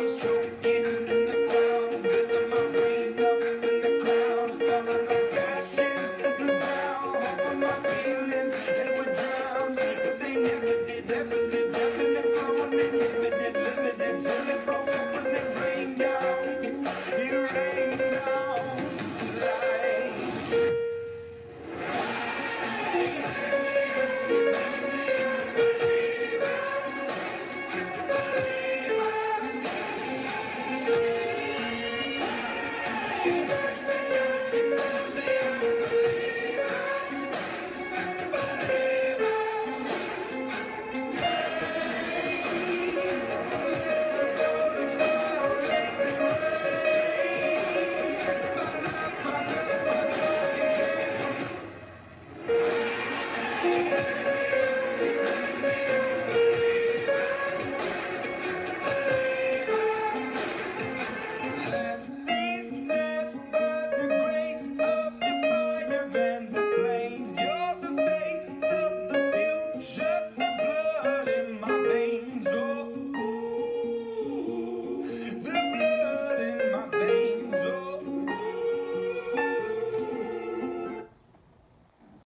He's